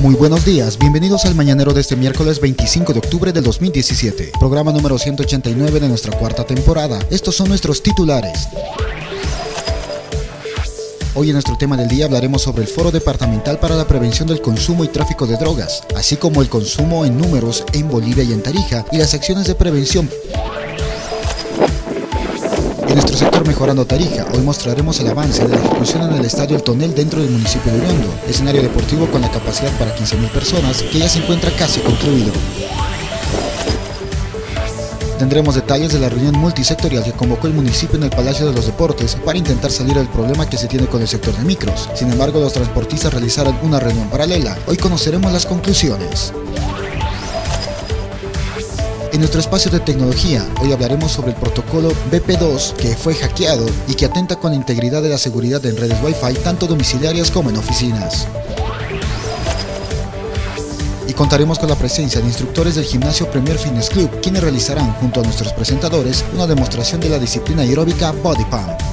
Muy buenos días, bienvenidos al mañanero de este miércoles 25 de octubre del 2017, programa número 189 de nuestra cuarta temporada. Estos son nuestros titulares. Hoy en nuestro tema del día hablaremos sobre el Foro Departamental para la Prevención del Consumo y Tráfico de Drogas, así como el consumo en números en Bolivia y en Tarija y las acciones de prevención en nuestro sector Mejorando Tarija, hoy mostraremos el avance de la ejecución en el Estadio El Tonel dentro del municipio de Uriondo, escenario deportivo con la capacidad para 15.000 personas que ya se encuentra casi concluido. Tendremos detalles de la reunión multisectorial que convocó el municipio en el Palacio de los Deportes para intentar salir del problema que se tiene con el sector de micros. Sin embargo, los transportistas realizaron una reunión paralela. Hoy conoceremos las conclusiones. En nuestro espacio de tecnología, hoy hablaremos sobre el protocolo BP2 que fue hackeado y que atenta con la integridad de la seguridad en redes Wi-Fi tanto domiciliarias como en oficinas. Y contaremos con la presencia de instructores del gimnasio Premier Fitness Club, quienes realizarán junto a nuestros presentadores una demostración de la disciplina aeróbica Body Pump.